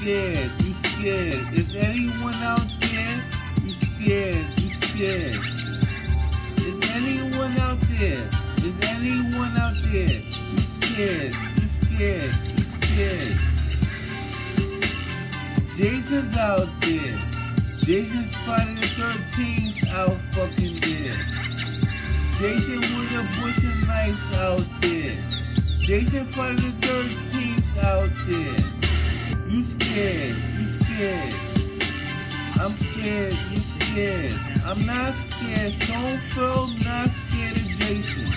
scared, you scared. Is anyone out there? You scared, you scared. Is anyone out there? Is anyone out there? You scared, you scared, you scared. Jason's out there. Jason's Friday the 13th out fucking there. Jason with a bush and knives out there. Jason Friday the 13th I'm scared, you scared. I'm not scared. Not scared of Jason.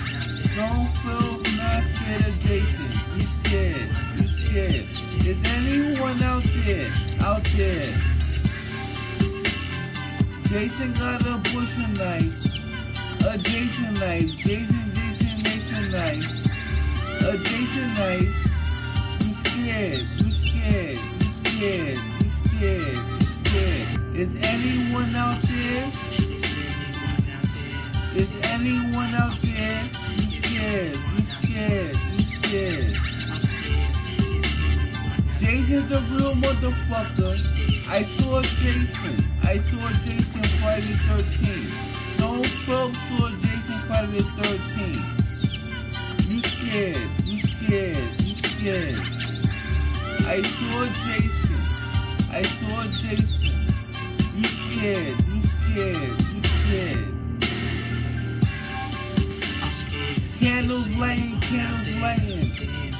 Not scared of Jason. You scared, you scared. Is anyone out there? Out there? Jason got a butcher knife. A Jason knife. Jason, Jason, Jason knife. A Jason knife. You scared, you scared, you scared, anyone out there? You scared, you scared, you scared. Jason's a real motherfucker. I saw Jason. I saw Jason Friday the 13th. No folks saw Jason Friday the 13th. You scared. You scared. You scared. I saw Jason. I saw Jason. You scared. You scared. Candles lighting. Candles lighting.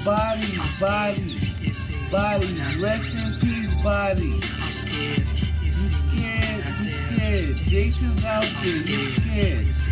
Bodies. Bodies. Bodies. Rest in peace, bodies. You scared, you scared. Jason's out there, you scared.